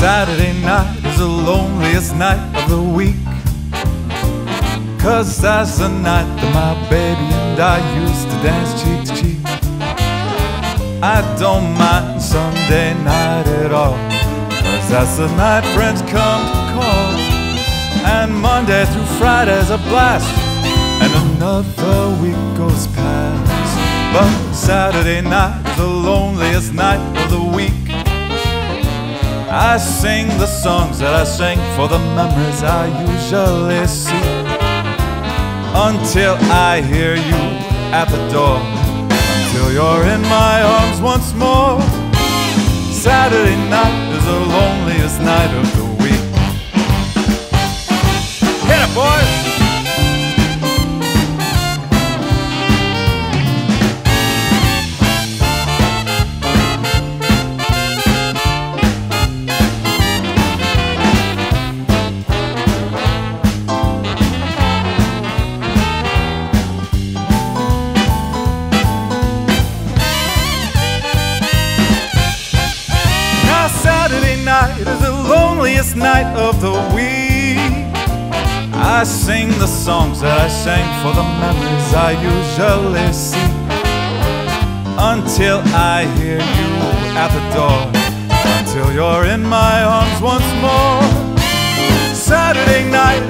is the loneliest night of the week. Cause that's the night that my baby and I used to dance cheek to cheek. I don't mind Sunday night at all. Cause that's the night friends come to call. And Monday through Friday's a blast. And another week goes past. But Saturday night the loneliest night of the week. I sing the songs that I sing for the memories I usually see. Until I hear you at the door. Until you're in my arms once more. Saturday night is the loneliest night of the loneliest night of the week. I sing the songs that I sang for the memories I usually see. Until I hear you at the door. Until you're in my arms once more. Saturday night